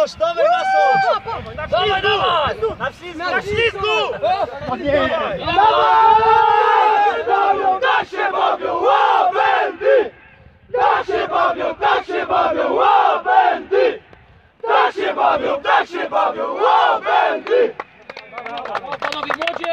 Dawaj, dawaj! dawaj! Na ślizgu! Na ślizgu! Tak się bawią łabędy! Tak się bawią, tak się bawią łabędy! Tak się bawią, tak się bawią łabędy! Panowie, młodzież, wziąć tam